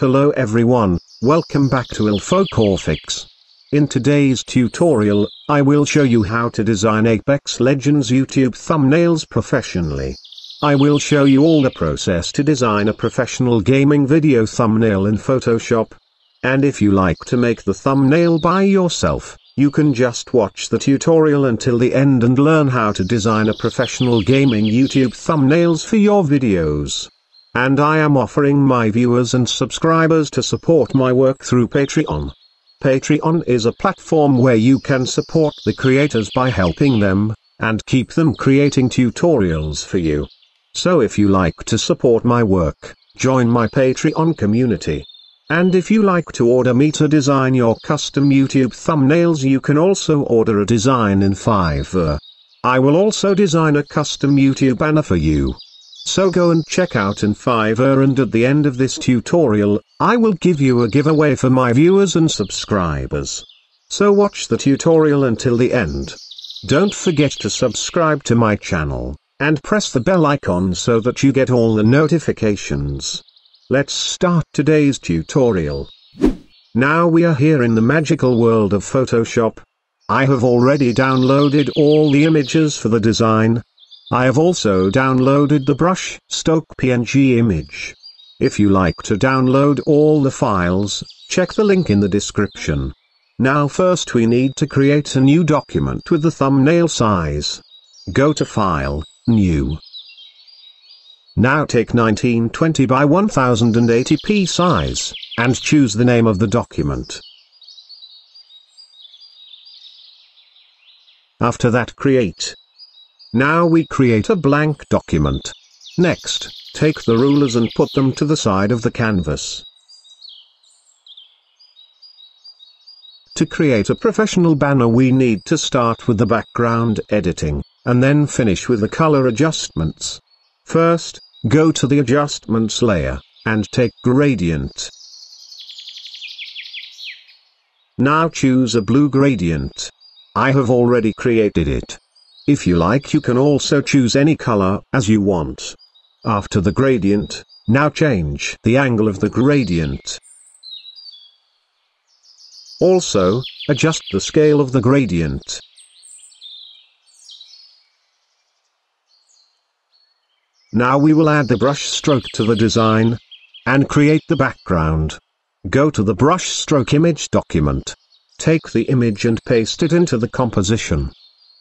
Hello everyone, welcome back to Illphocorphics. In today's tutorial, I will show you how to design Apex Legends YouTube thumbnails professionally. I will show you all the process to design a professional gaming video thumbnail in Photoshop. And if you like to make the thumbnail by yourself, you can just watch the tutorial until the end and learn how to design a professional gaming YouTube thumbnails for your videos. And I am offering my viewers and subscribers to support my work through Patreon. Patreon is a platform where you can support the creators by helping them, and keep them creating tutorials for you. So if you like to support my work, join my Patreon community. And if you like to order me to design your custom YouTube thumbnails you can also order a design in Fiverr. I will also design a custom YouTube banner for you. So go and check out in Fiverr and at the end of this tutorial, I will give you a giveaway for my viewers and subscribers. So watch the tutorial until the end. Don't forget to subscribe to my channel, and press the bell icon so that you get all the notifications. Let's start today's tutorial. Now we are here in the magical world of Photoshop. I have already downloaded all the images for the design, I have also downloaded the brush stroke PNG image. If you like to download all the files, check the link in the description. Now first we need to create a new document with the thumbnail size. Go to File, New. Now take 1920 by 1080p size, and choose the name of the document. After that create now we create a blank document. Next, take the rulers and put them to the side of the canvas. To create a professional banner we need to start with the background editing, and then finish with the color adjustments. First, go to the adjustments layer, and take gradient. Now choose a blue gradient. I have already created it. If you like you can also choose any color as you want. After the gradient, now change the angle of the gradient. Also, adjust the scale of the gradient. Now we will add the brush stroke to the design, and create the background. Go to the brush stroke image document. Take the image and paste it into the composition.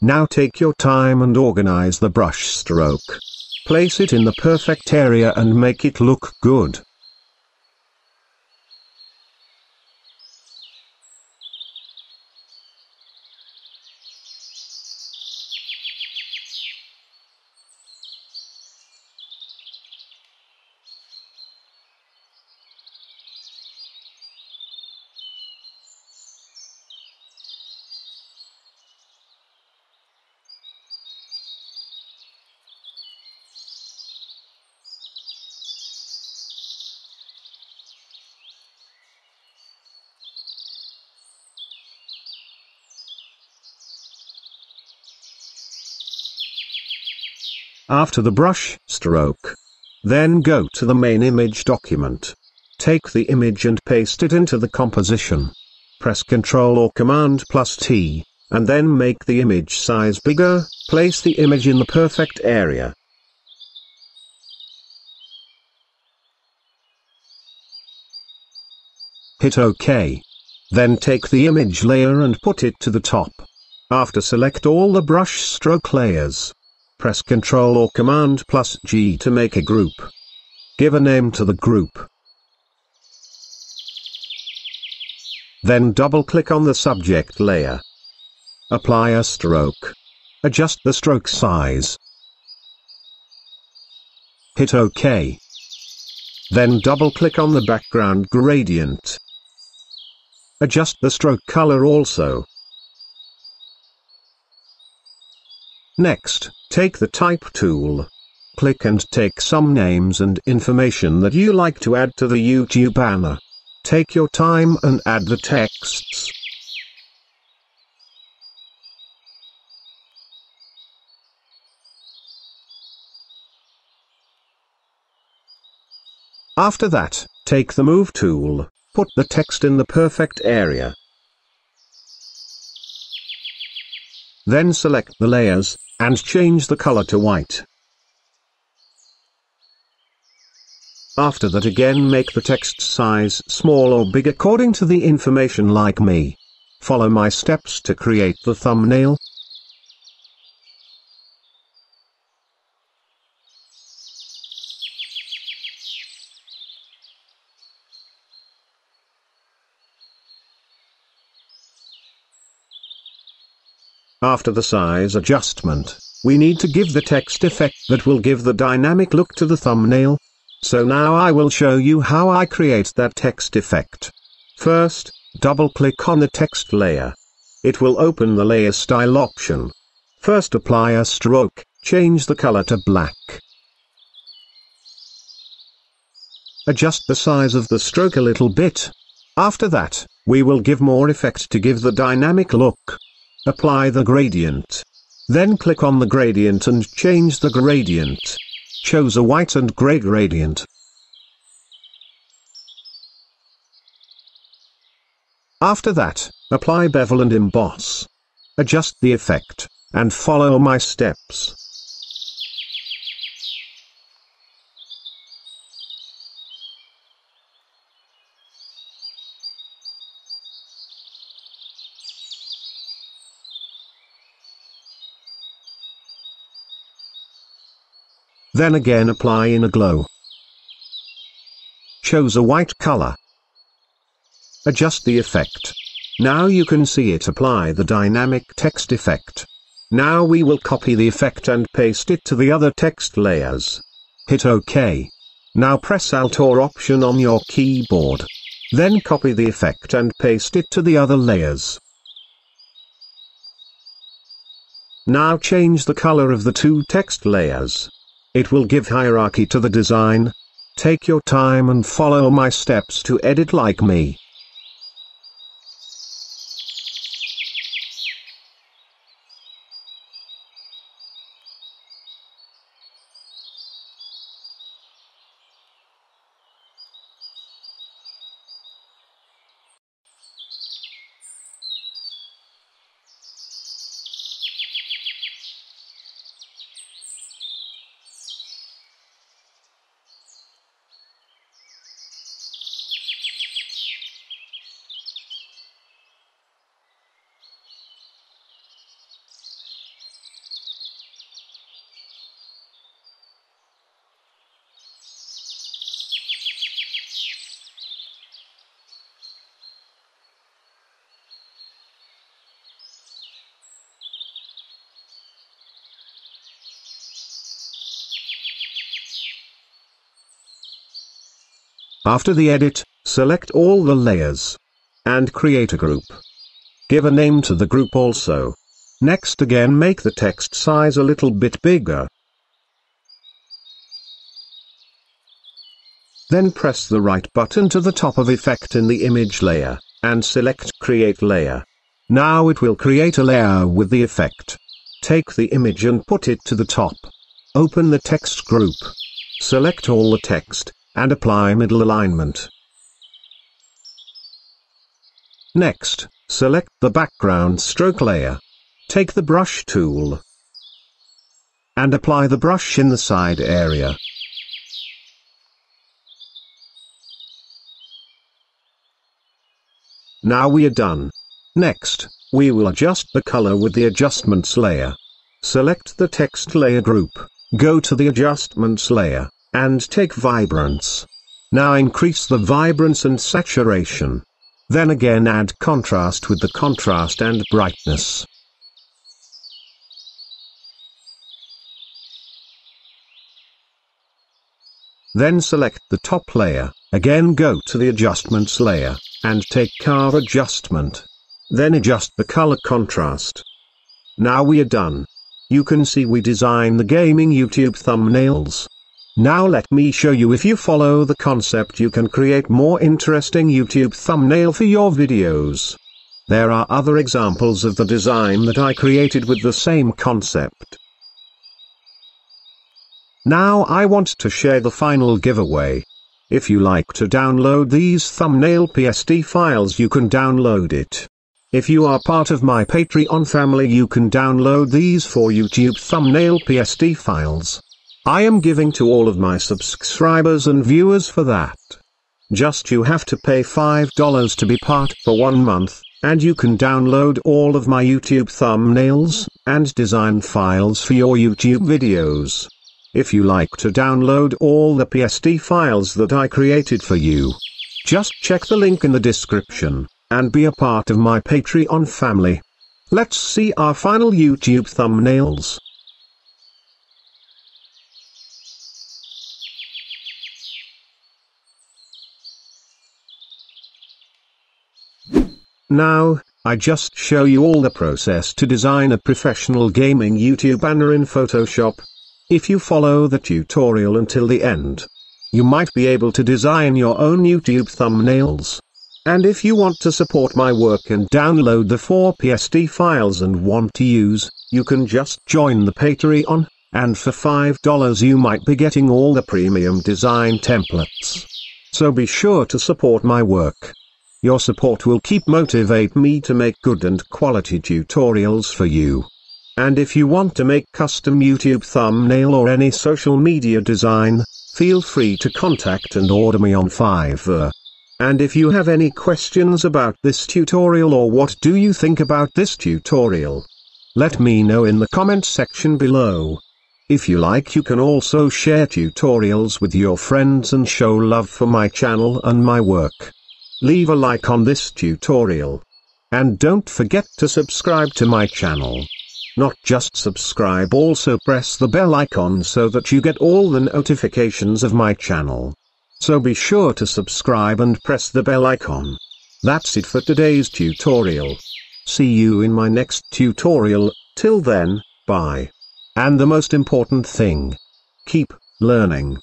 Now take your time and organize the brush stroke. Place it in the perfect area and make it look good. After the brush stroke. Then go to the main image document. Take the image and paste it into the composition. Press Ctrl or Command plus T, and then make the image size bigger, place the image in the perfect area. Hit OK. Then take the image layer and put it to the top. After select all the brush stroke layers. Press Ctrl or Command plus G to make a group. Give a name to the group. Then double-click on the subject layer. Apply a stroke. Adjust the stroke size. Hit OK. Then double-click on the background gradient. Adjust the stroke color also. Next, take the Type tool. Click and take some names and information that you like to add to the YouTube banner. Take your time and add the texts. After that, Take the Move tool, put the text in the perfect area. Then select the layers, and change the color to white. After that again make the text size small or big according to the information like me. Follow my steps to create the thumbnail. After the size adjustment, we need to give the text effect that will give the dynamic look to the thumbnail. So now I will show you how I create that text effect. First, double-click on the text layer. It will open the layer style option. First apply a stroke, change the color to black. Adjust the size of the stroke a little bit. After that, we will give more effect to give the dynamic look. Apply the gradient. Then click on the gradient and change the gradient. Choose a white and gray gradient. After that, apply bevel and emboss. Adjust the effect, and follow my steps. Then again apply inner glow. Chose a white color. Adjust the effect. Now you can see it apply the dynamic text effect. Now we will copy the effect and paste it to the other text layers. Hit OK. Now press Alt or Option on your keyboard. Then copy the effect and paste it to the other layers. Now change the color of the two text layers. It will give hierarchy to the design. Take your time and follow my steps to edit like me. After the edit, select all the layers. And create a group. Give a name to the group also. Next again make the text size a little bit bigger. Then press the right button to the top of effect in the image layer, and select create layer. Now it will create a layer with the effect. Take the image and put it to the top. Open the text group. Select all the text, and apply middle alignment. Next, select the background stroke layer. Take the brush tool and apply the brush in the side area. Now we are done. Next, we will adjust the color with the adjustments layer. Select the text layer group, go to the adjustments layer, and take vibrance. Now increase the vibrance and saturation. Then again add contrast with the contrast and brightness. Then select the top layer, again go to the adjustments layer, and take color adjustment. Then adjust the color contrast. Now we are done. You can see we design the gaming YouTube thumbnails. Now let me show you if you follow the concept you can create more interesting YouTube thumbnail for your videos. There are other examples of the design that I created with the same concept. Now I want to share the final giveaway. If you like to download these thumbnail PSD files you can download it. If you are part of my Patreon family you can download these for YouTube thumbnail PSD files. I am giving to all of my subscribers and viewers for that. Just you have to pay $5 to be part for one month, and you can download all of my YouTube thumbnails, and design files for your YouTube videos. If you like to download all the PSD files that I created for you, just check the link in the description, and be a part of my Patreon family. Let's see our final YouTube thumbnails. Now, I just show you all the process to design a professional gaming YouTube banner in Photoshop. If you follow the tutorial until the end, you might be able to design your own YouTube thumbnails. And if you want to support my work and download the 4 PSD files and want to use, you can just join the Patreon, and for $5 you might be getting all the premium design templates. So be sure to support my work. Your support will keep motivate me to make good and quality tutorials for you. And if you want to make custom YouTube thumbnail or any social media design, feel free to contact and order me on Fiverr. And if you have any questions about this tutorial or what do you think about this tutorial, let me know in the comment section below. If you like you can also share tutorials with your friends and show love for my channel and my work. Leave a like on this tutorial. And don't forget to subscribe to my channel. Not just subscribe also press the bell icon so that you get all the notifications of my channel. So be sure to subscribe and press the bell icon. That's it for today's tutorial. See you in my next tutorial, till then, bye. And the most important thing. Keep learning.